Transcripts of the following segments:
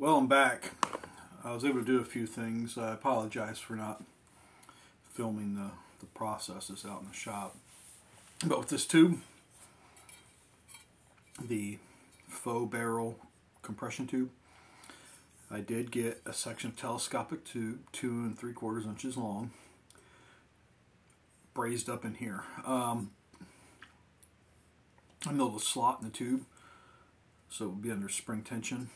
Well, I'm back. I was able to do a few things. I apologize for not filming the, the processes out in the shop. But with this tube, the faux barrel compression tube, I did get a section of telescopic tube, two and three quarters inches long, brazed up in here. Um, I milled a slot in the tube so it would be under spring tension.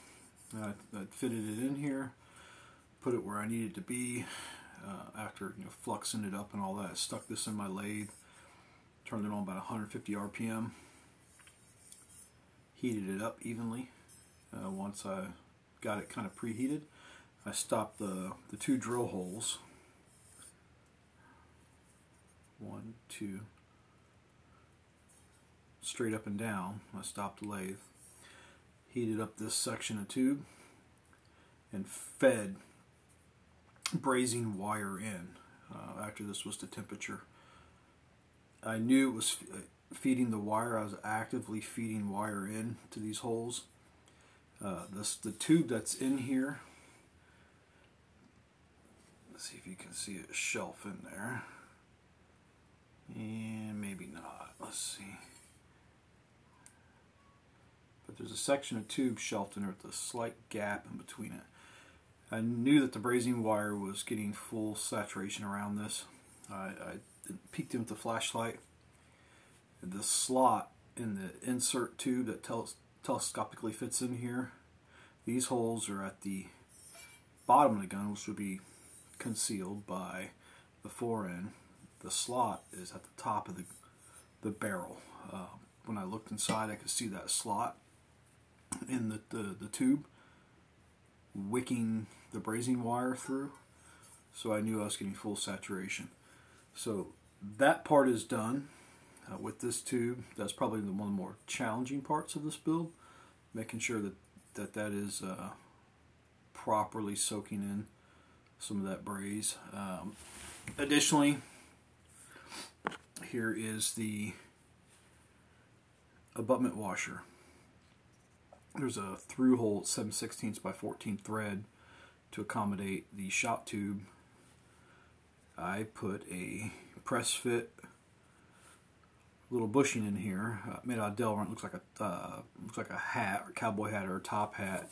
I, I fitted it in here, put it where I needed to be. Uh, after you know, fluxing it up and all that, I stuck this in my lathe, turned it on about 150 RPM, heated it up evenly. Uh, once I got it kind of preheated, I stopped the, the two drill holes. One, two, straight up and down. I stopped the lathe heated up this section of tube and fed brazing wire in uh, after this was the temperature. I knew it was uh, feeding the wire. I was actively feeding wire in to these holes. Uh, this the tube that's in here. Let's see if you can see a shelf in there. And maybe not. Let's see but there's a section of tube shelved in there with a slight gap in between it. I knew that the brazing wire was getting full saturation around this. I, I peeked in with the flashlight. The slot in the insert tube that telescopically fits in here, these holes are at the bottom of the gun, which would be concealed by the fore end. The slot is at the top of the, the barrel. Uh, when I looked inside, I could see that slot in the, the, the tube wicking the brazing wire through so I knew I was getting full saturation. So that part is done uh, with this tube. That's probably the one of the more challenging parts of this build, making sure that that, that is uh, properly soaking in some of that braze. Um, additionally, here is the abutment washer there's a through hole 7 16 by 14 thread to accommodate the shot tube. I put a press fit little bushing in here uh, made out of Delrin. Looks like a uh, looks like a hat or cowboy hat or top hat.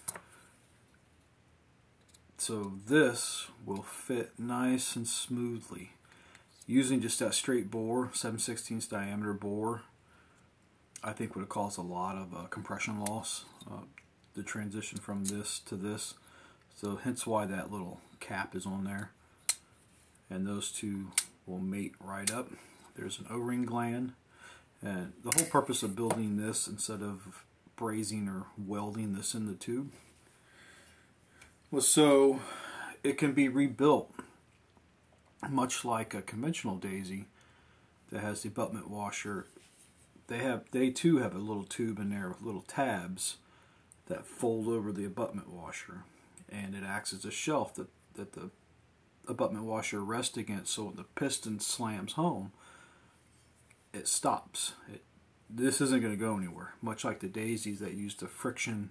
So this will fit nice and smoothly using just that straight bore, 7 16 diameter bore I think would have caused a lot of uh, compression loss, uh, the transition from this to this. So hence why that little cap is on there. And those two will mate right up. There's an O-ring gland. And the whole purpose of building this instead of brazing or welding this in the tube was so it can be rebuilt much like a conventional daisy that has the abutment washer they have they too have a little tube in there with little tabs that fold over the abutment washer. And it acts as a shelf that, that the abutment washer rests against so when the piston slams home it stops. It, this isn't going to go anywhere. Much like the daisies that use the friction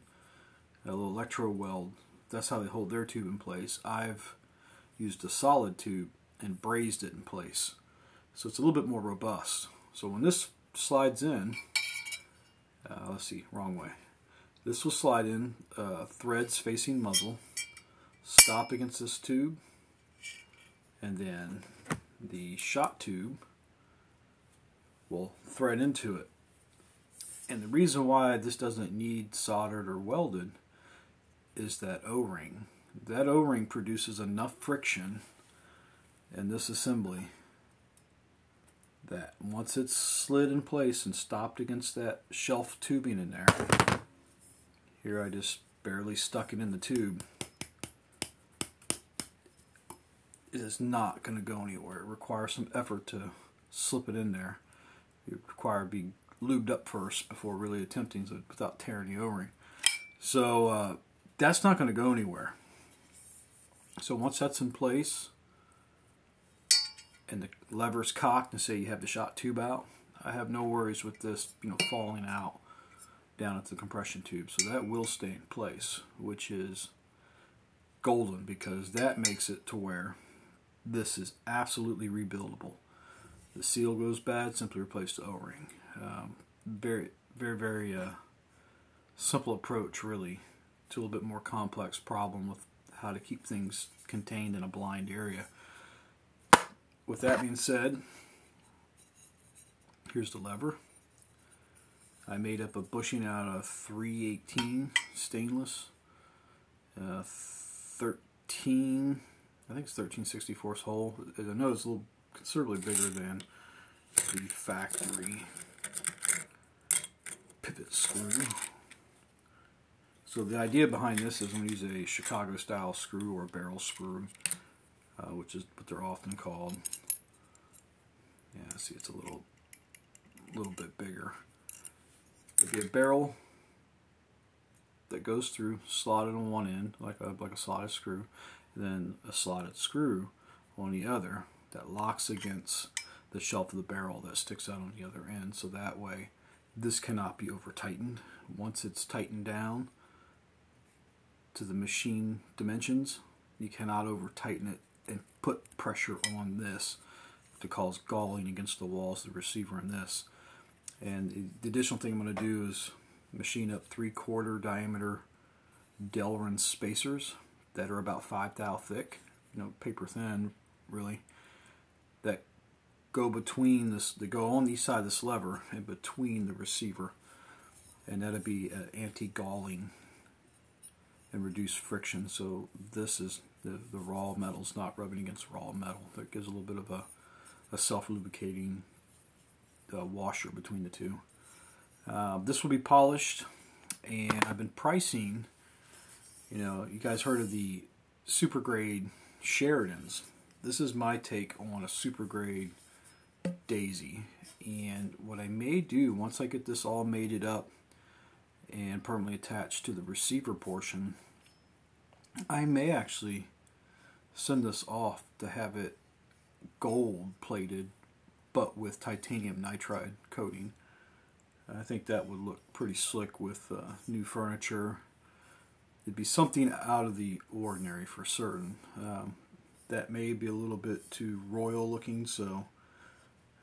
a little electro weld that's how they hold their tube in place. I've used a solid tube and brazed it in place. So it's a little bit more robust. So when this slides in. Uh, let's see, wrong way. This will slide in uh, threads facing muzzle, stop against this tube, and then the shot tube will thread into it. And the reason why this doesn't need soldered or welded is that O-ring. That O-ring produces enough friction in this assembly that once it's slid in place and stopped against that shelf tubing in there, here I just barely stuck it in the tube, it is not going to go anywhere. It requires some effort to slip it in there. It requires to be lubed up first before really attempting to without tearing the O-ring. So uh, that's not going to go anywhere. So once that's in place, and the lever's cocked and say you have the shot tube out, I have no worries with this, you know, falling out down at the compression tube. So that will stay in place, which is golden because that makes it to where this is absolutely rebuildable. The seal goes bad, simply replace the O-ring. Um, very, very, very uh, simple approach, really, to a little bit more complex problem with how to keep things contained in a blind area. With that being said, here's the lever. I made up a bushing out of 318 stainless, uh, 13, I think it's 1364 hole. I know it's a little considerably bigger than the factory pivot screw. So the idea behind this is I'm going to use a Chicago style screw or barrel screw, uh, which is what they're often called. Yeah, see it's a little, little bit bigger. It'd be a barrel that goes through, slotted on one end, like a, like a slotted screw, then a slotted screw on the other that locks against the shelf of the barrel that sticks out on the other end. So that way, this cannot be over tightened. Once it's tightened down to the machine dimensions, you cannot over tighten it put pressure on this to cause galling against the walls of the receiver in this. And the additional thing I'm going to do is machine up three quarter diameter Delrin spacers that are about five thou thick, you know, paper thin, really, that go between this, that go on each side of this lever and between the receiver, and that'll be uh, anti-galling and reduce friction. So this is the, the raw metal's not rubbing against raw metal. That gives a little bit of a, a self-lubricating uh, washer between the two. Uh, this will be polished, and I've been pricing you know, you guys heard of the super grade Sheridans. This is my take on a super grade Daisy. And what I may do once I get this all mated up and permanently attached to the receiver portion, I may actually send this off to have it gold plated but with titanium nitride coating. I think that would look pretty slick with uh, new furniture it'd be something out of the ordinary for certain. Um, that may be a little bit too royal looking, so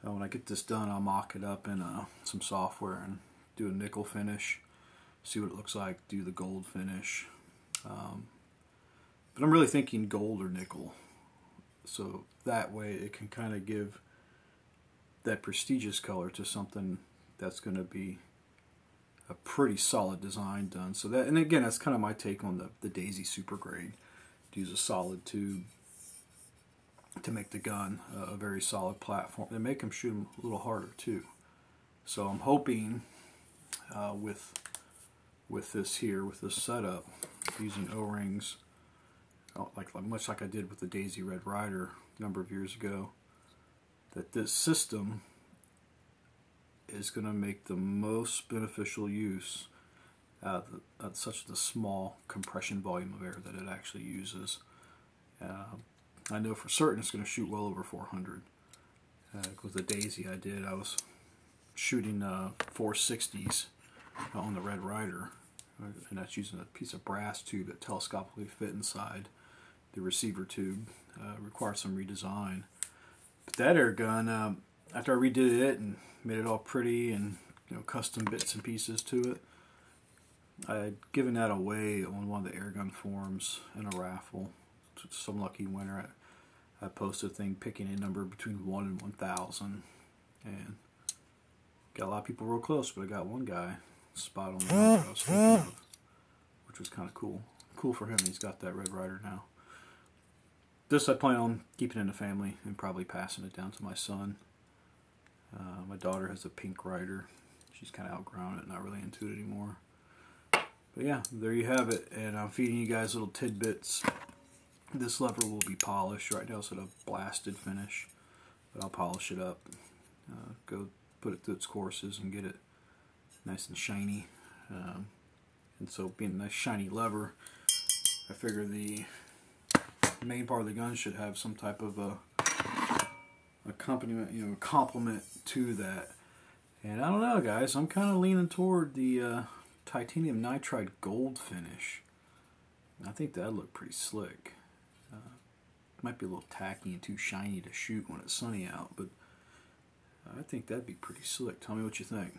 uh, when I get this done, I'll mock it up in uh, some software and do a nickel finish, see what it looks like, do the gold finish. Um, but I'm really thinking gold or nickel, so that way it can kind of give that prestigious color to something that's going to be a pretty solid design done. So that, and again, that's kind of my take on the, the Daisy Super Grade. To use a solid tube to make the gun a very solid platform. They make them shoot them a little harder too. So I'm hoping uh, with with this here, with this setup, using O-rings, uh, like much like I did with the Daisy Red Ryder a number of years ago, that this system is going to make the most beneficial use out of, such the small compression volume of air that it actually uses. Uh, I know for certain it's going to shoot well over 400. Uh, with the Daisy I did, I was shooting uh, 460s on the Red Ryder, and that's using a piece of brass tube that telescopically fit inside the receiver tube. Uh, requires some redesign. But that air gun, um, after I redid it and made it all pretty and you know custom bits and pieces to it. I had given that away on one of the air gun forums in a raffle. Some lucky winner. I, I posted a thing picking a number between 1 and 1,000. And got a lot of people real close, but I got one guy spot on the I was thinking of, which was kind of cool. Cool for him. He's got that Red Ryder now. This I plan on keeping in the family and probably passing it down to my son. Uh, my daughter has a pink rider. She's kind of outgrown it, not really into it anymore. But yeah, there you have it. And I'm feeding you guys little tidbits. This lever will be polished. Right now it's at a blasted finish. But I'll polish it up. Uh, go put it through its courses and get it nice and shiny. Um, and so being a nice shiny lever, I figure the main part of the gun should have some type of a accompaniment, you know, a complement to that. And I don't know, guys. I'm kind of leaning toward the uh, titanium nitride gold finish. I think that'd look pretty slick. Uh, might be a little tacky and too shiny to shoot when it's sunny out, but I think that'd be pretty slick. Tell me what you think.